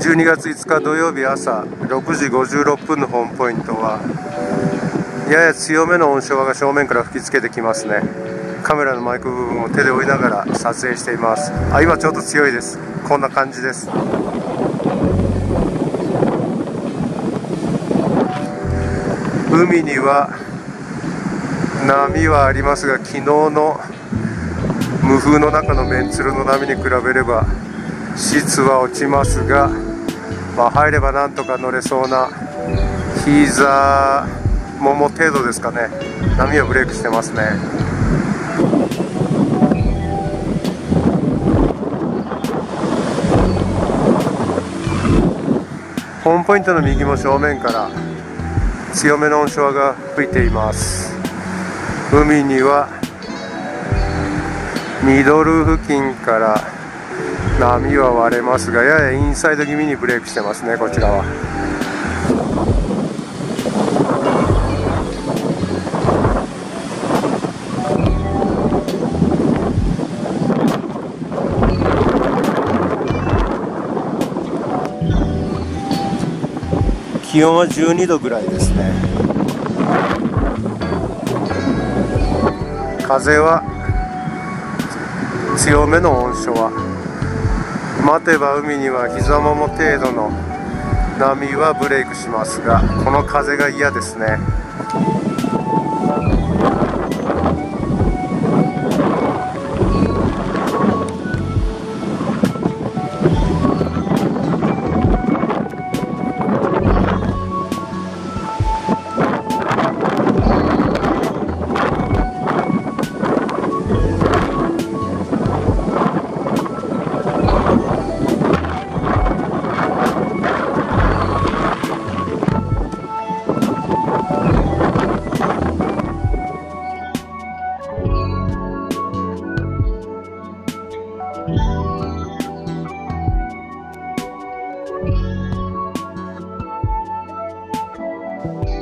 12月5日土曜日朝6時56分のホームポイントはやや強めの音章が正面から吹きつけてきますね。カメラのマイク部分を手で追いながら撮影しています。あ今ちょっと強いです。こんな感じです。海には波はありますが昨日の無風の中のメンツルの波に比べれば質は落ちますが、まあ、入ればなんとか乗れそうな膝もも程度ですかね。波はブレイクしてますね。ホームポイントの右も正面から強めの音章が吹いています。海にはミドル付近から波は割れますがややインサイド気味にブレイクしてますねこちらは。気温は12度ぐらいですね。風は強めの温床は待てば海には膝もも程度の波はブレイクしますがこの風が嫌ですね。Bye.